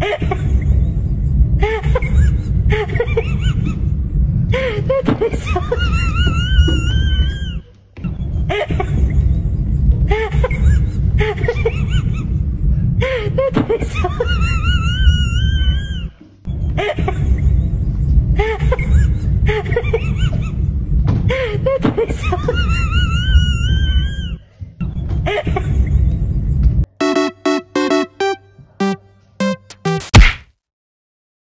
え っ